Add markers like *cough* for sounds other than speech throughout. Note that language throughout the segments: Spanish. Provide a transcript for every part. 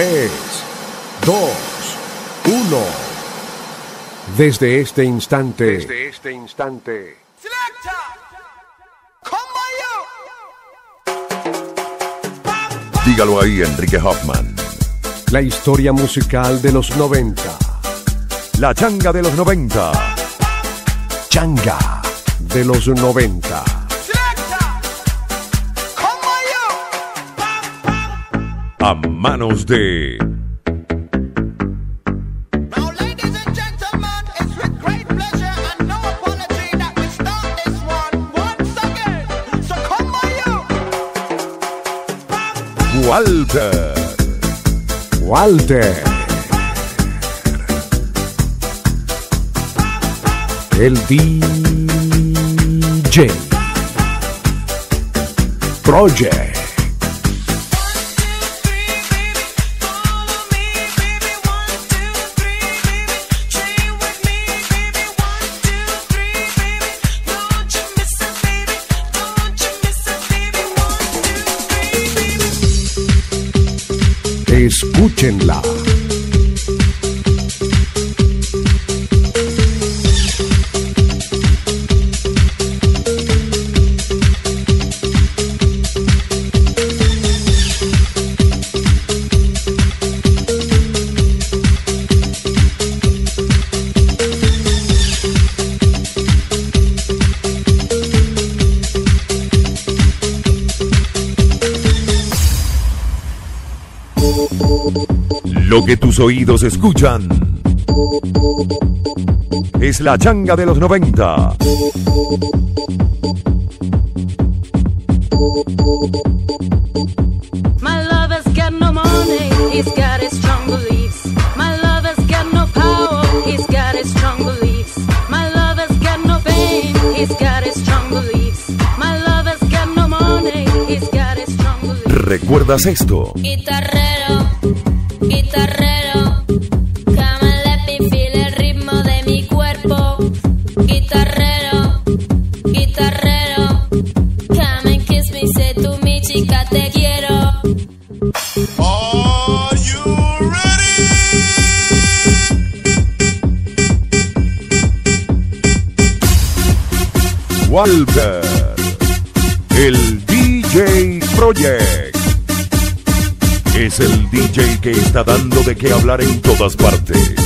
3, 2, 1. Desde este instante. Desde este instante. Dígalo ahí, Enrique Hoffman. La historia musical de los 90. La changa de los 90. Changa de los 90. Come on, you. Walter. Walter. El DJ. Project. Escúchenla. Lo que tus oídos escuchan es la changa de los 90. My got no money, he's got his strong beliefs. My lover's got no power, he's got his strong beliefs. My lover's got no fame, he's got his strong beliefs. My lover's got no money, he's got his strong beliefs. ¿Recuerdas esto? Walter. El DJ Project. Es el DJ que está dando de qué hablar en todas partes.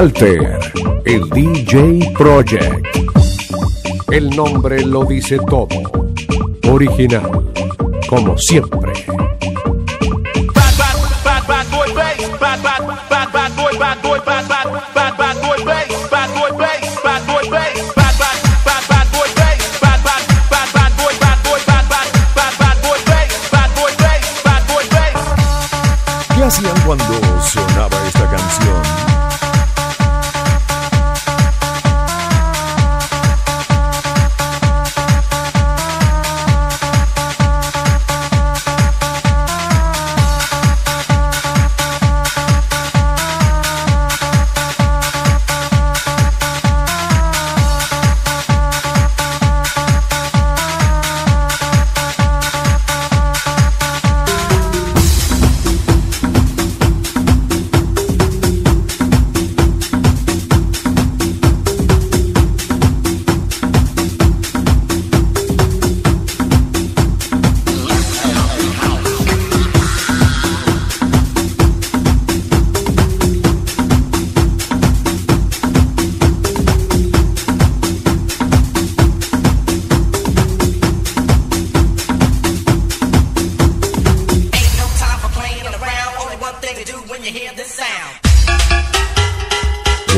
Walter, el DJ Project. El nombre lo dice todo. Original, como siempre.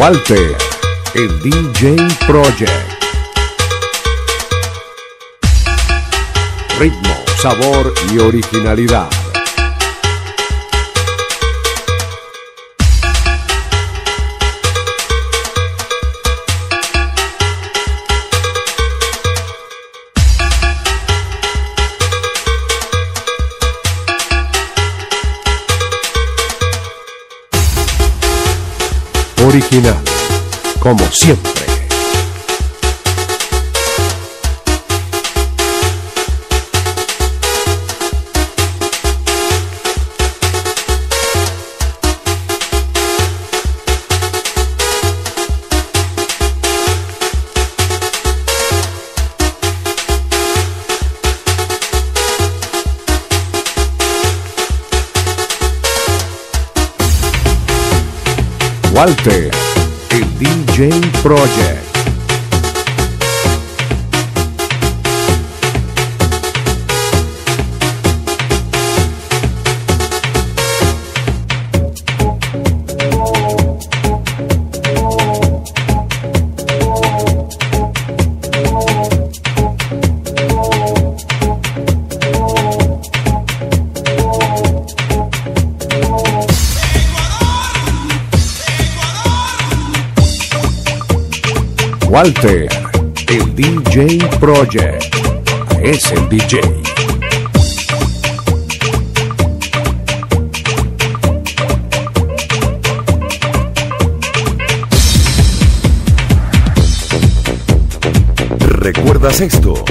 Walter, el DJ Project. Ritmo, sabor y originalidad. Original, como siempre. El DJ Project. Walter, el DJ Project. Es el DJ. ¿Recuerdas esto?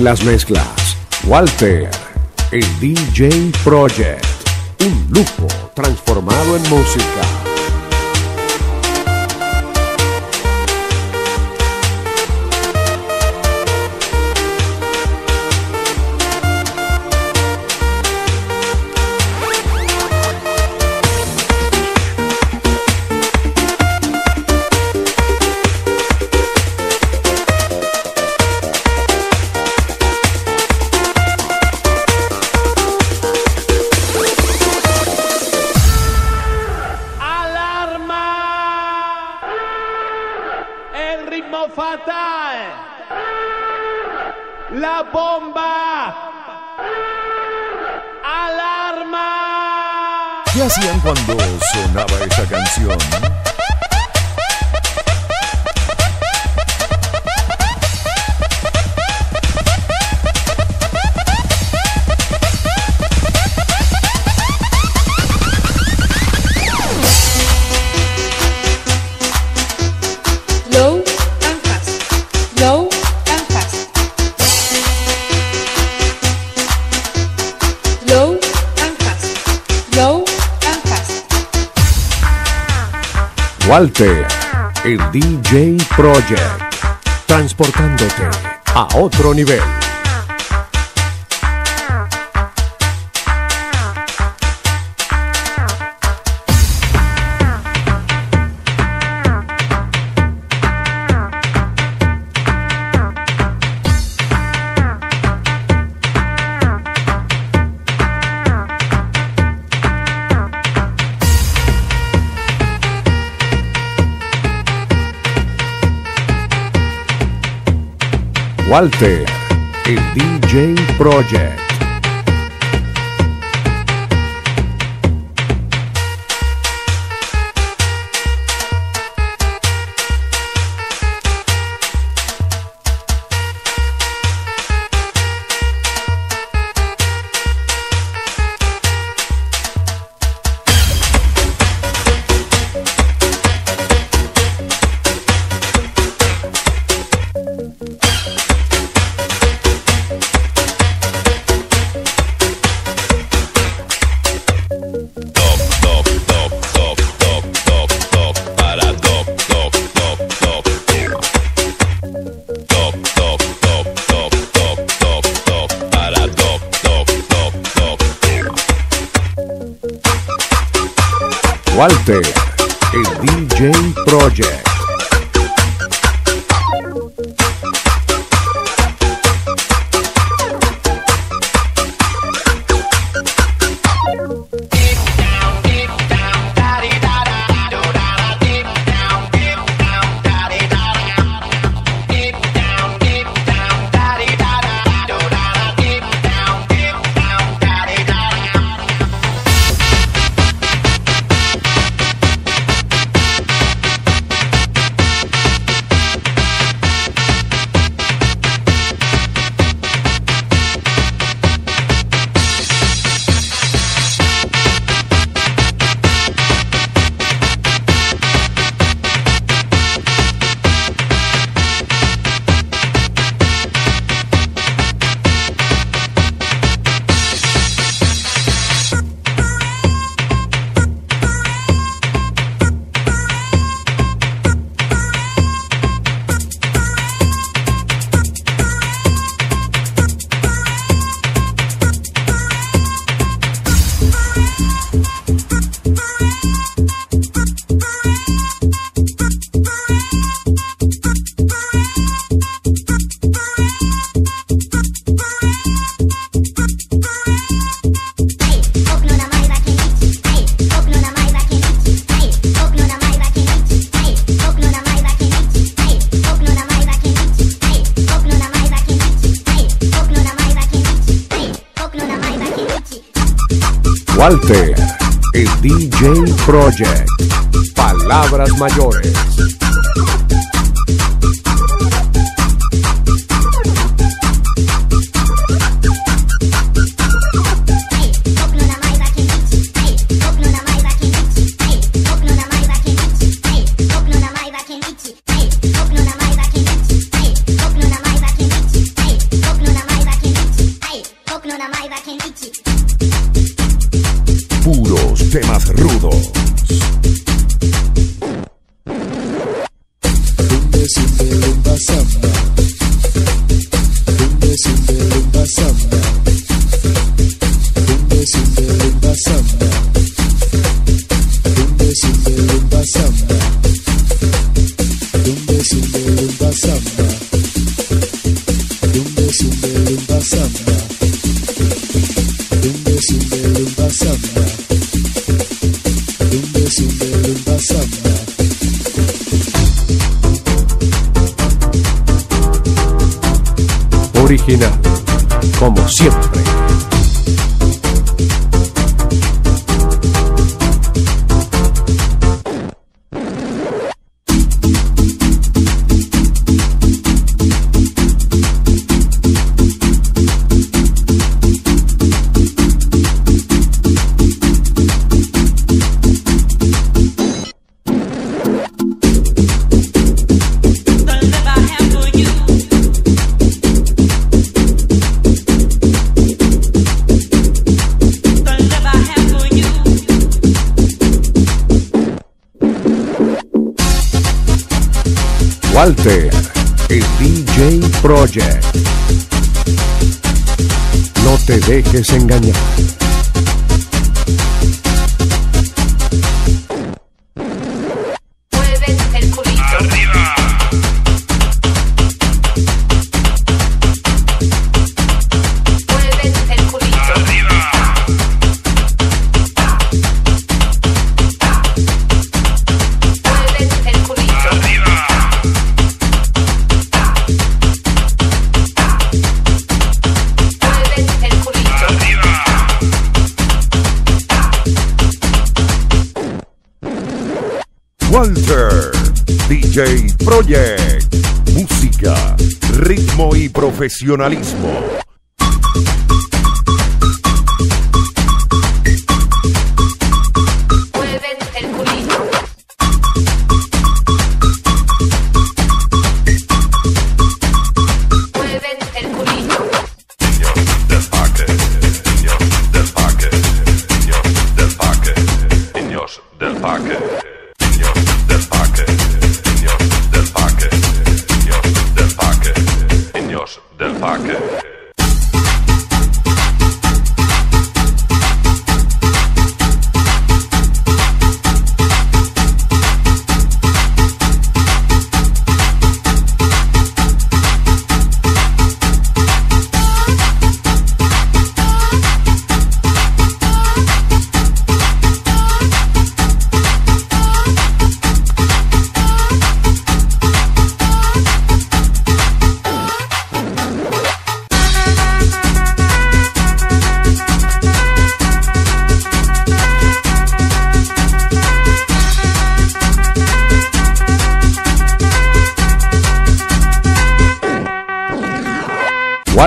Las mezclas, Walter, el DJ Project. Un lujo transformado en música. ¿Qué hacían cuando sonaba esta canción? Walter, el DJ Project. Transportándote a otro nivel. Walter, el DJ Project. Walter, el DJ Project. Walter, el DJ Project. Palabras mayores. Original, como siempre. Te dejes engañar. Profesionalismo.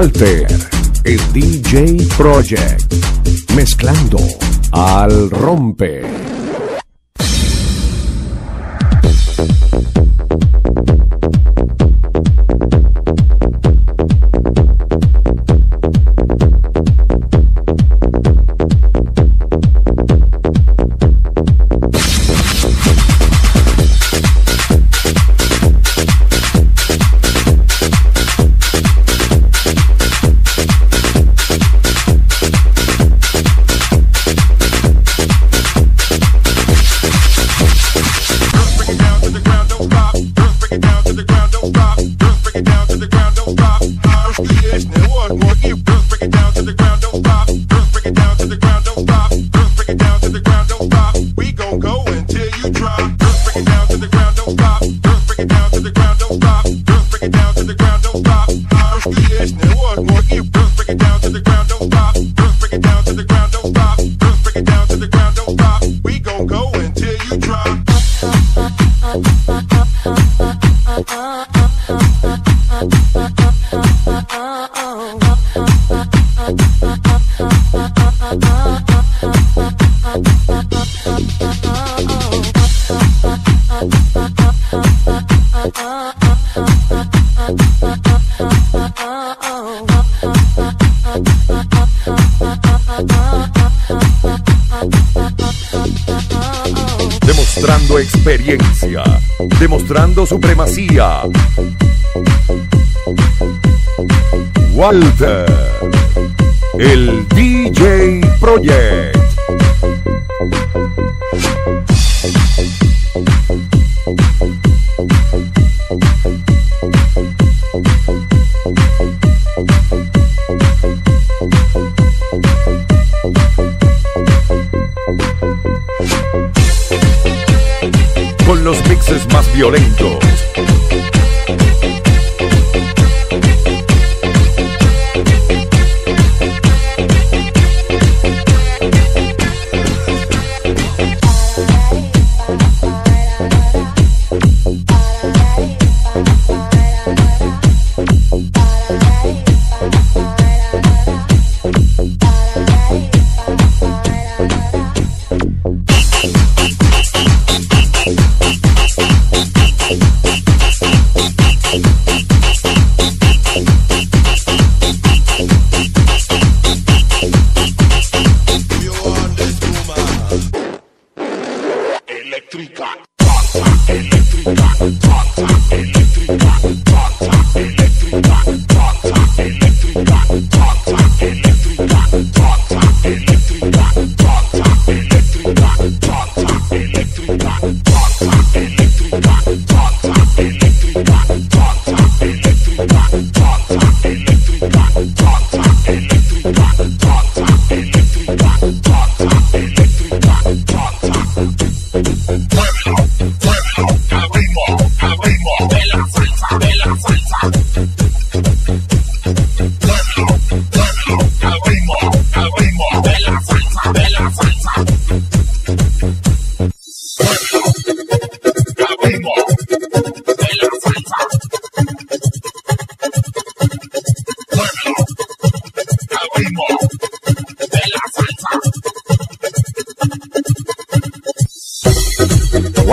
Walter, el DJ Project, mezclando al rompe. Demostrando experiencia, demostrando supremacía. Walter, el DJ Project. Mixes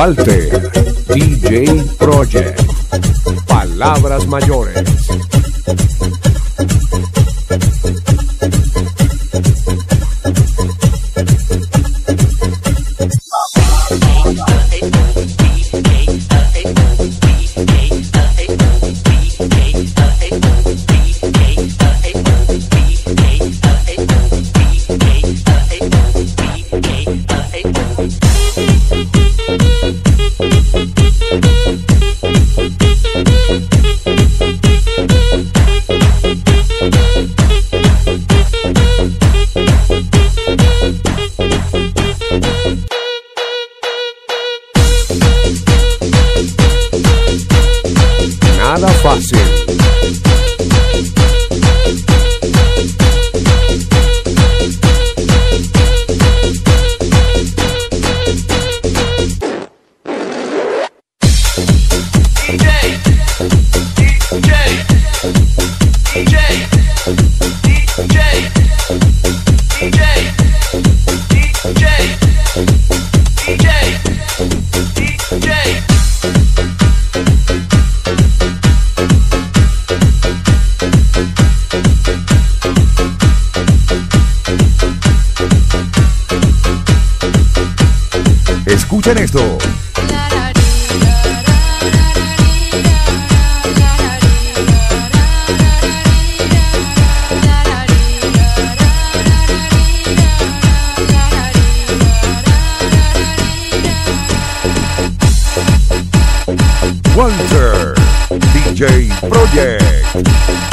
Walter DJ Project. Palabras mayores. Escuchen esto. Walter DJ Project.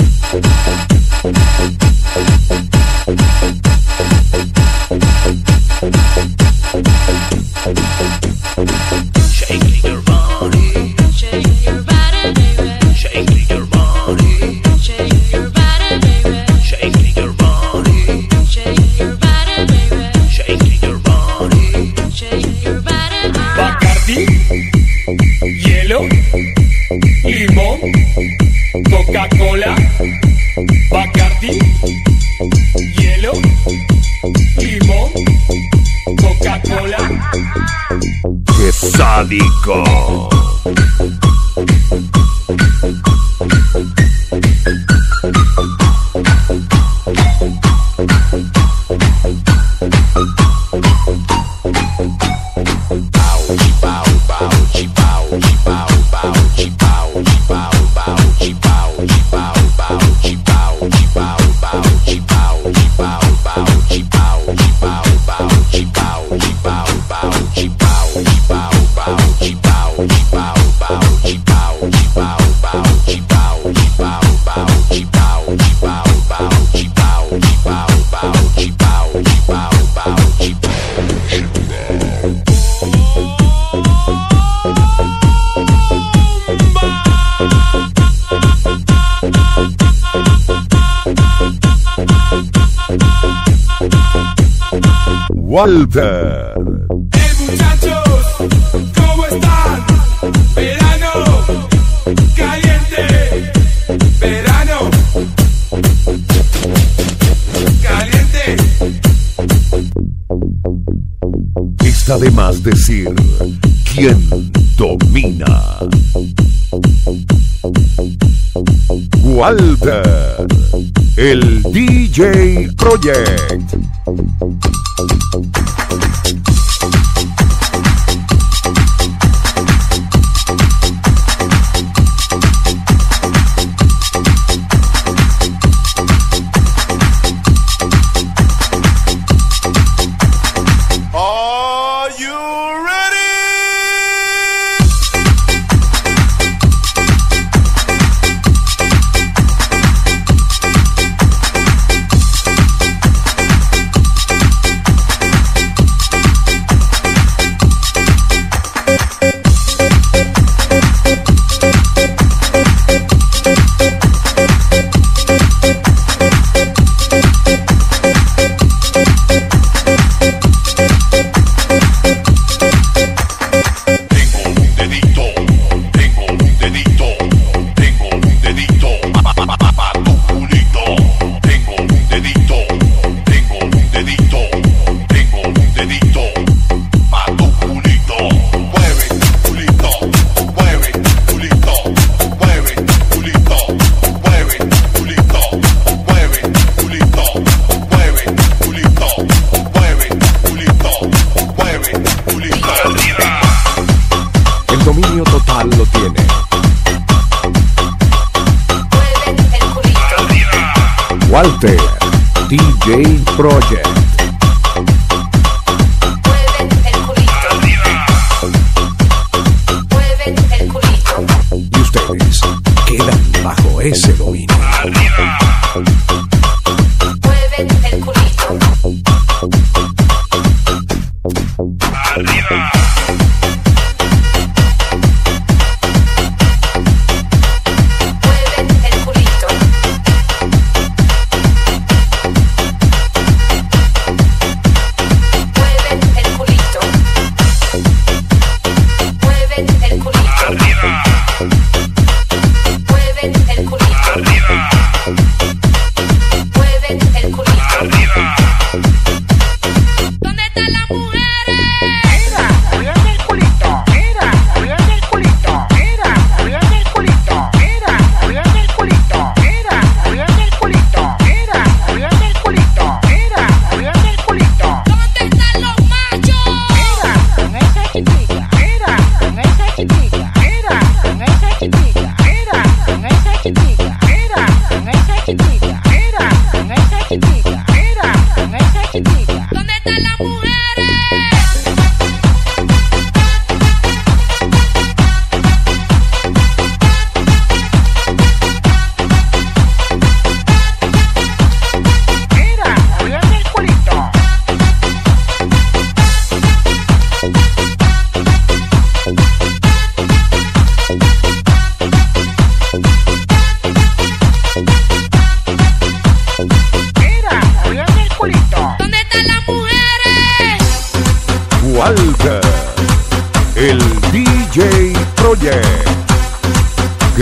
Hielo, limón, Coca-Cola. ¡Qué sádico! Walter. Hey muchachos, ¿cómo están? Verano, caliente, verano, caliente. Está de más decir quién domina. Walter, el DJ Project.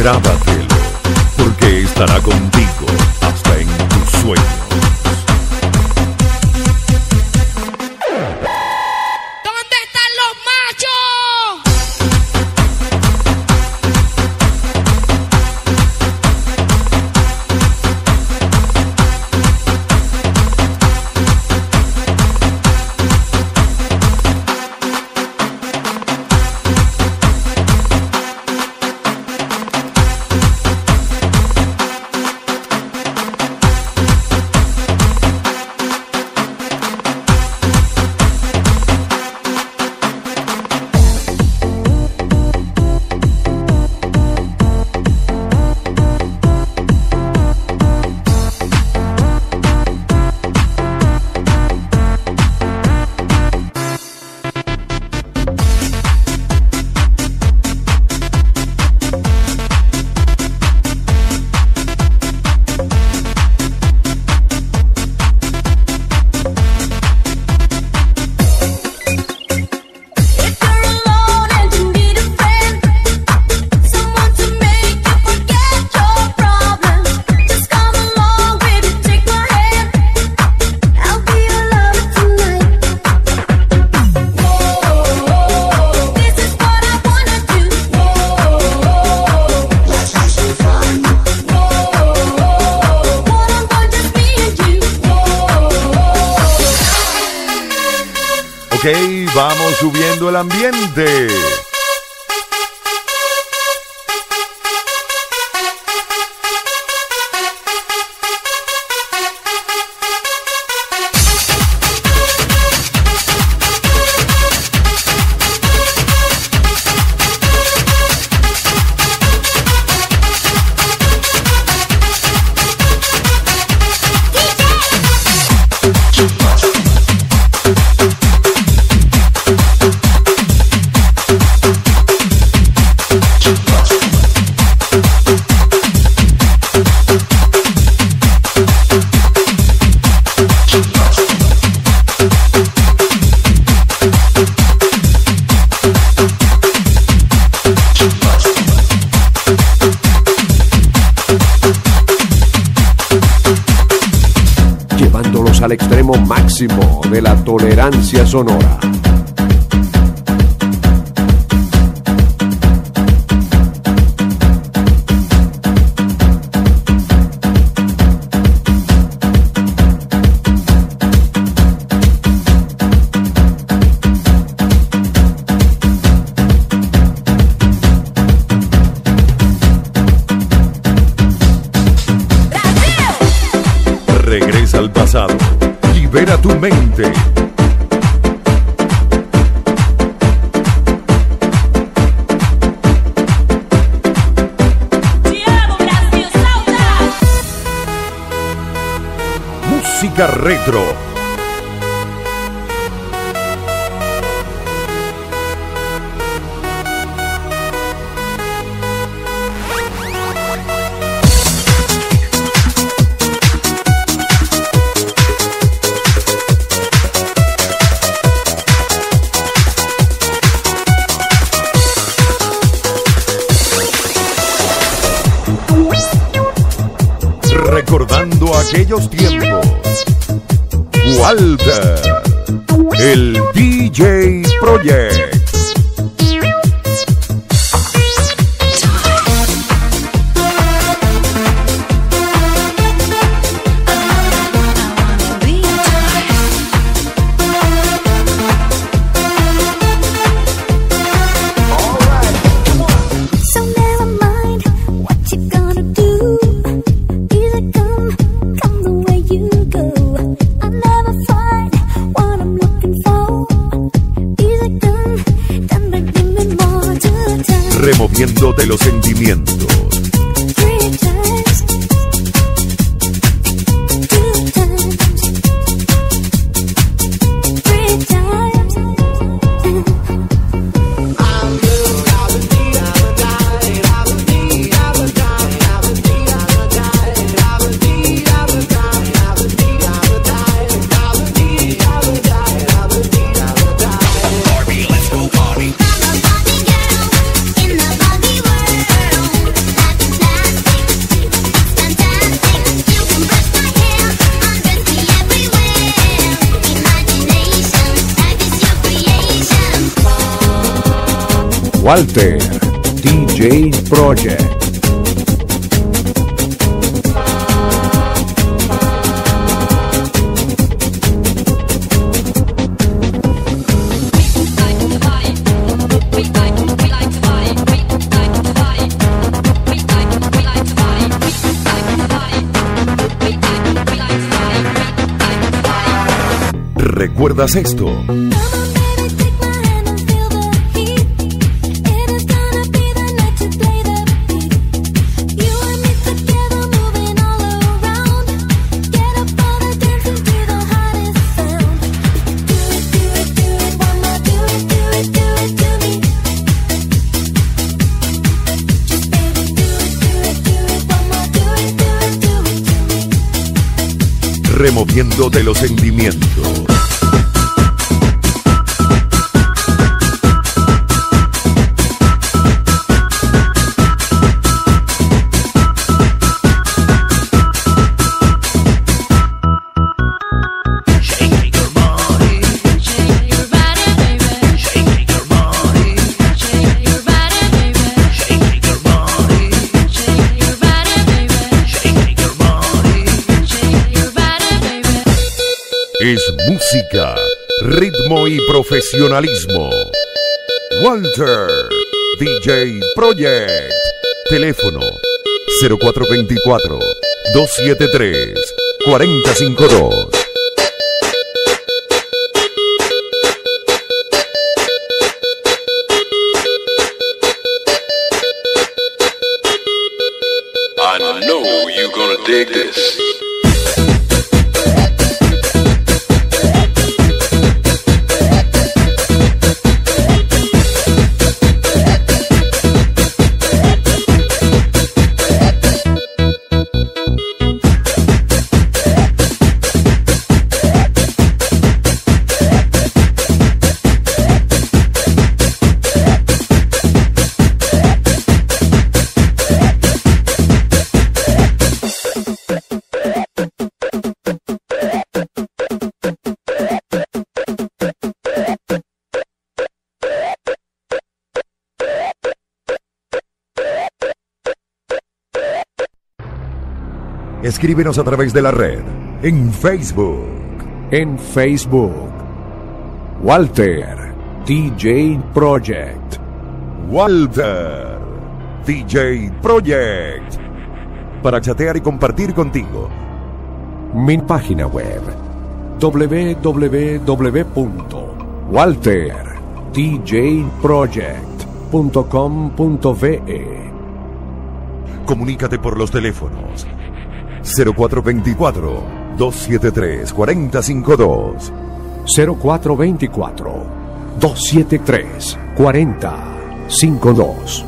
Grábatelo, porque estará contigo sonora. Música. Recordando aquellos tiempos. De los sentimientos. Walter, DJ Project. ¿Recuerdas esto? Removiendo de los sentimientos. Profesionalismo. Walter, DJ Project. Teléfono 0424 273 4052. Escríbenos a través de la red, en Facebook. En Facebook. Walter, DJ Project. Walter, DJ Project. Para chatear y compartir contigo. Mi página web www.walterdjproject.com.ve Comunícate por los teléfonos 0424-273-4052. 0424-273-4052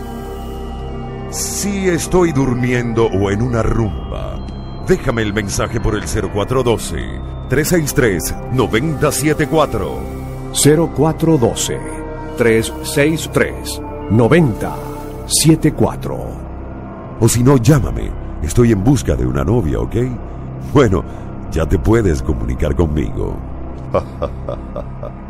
Si estoy durmiendo o en una rumba, déjame el mensaje por el 0412-363-9074 0412-363-9074 O si no, llámame. Estoy en busca de una novia, ¿ok? Bueno, ya te puedes comunicar conmigo. *laughs*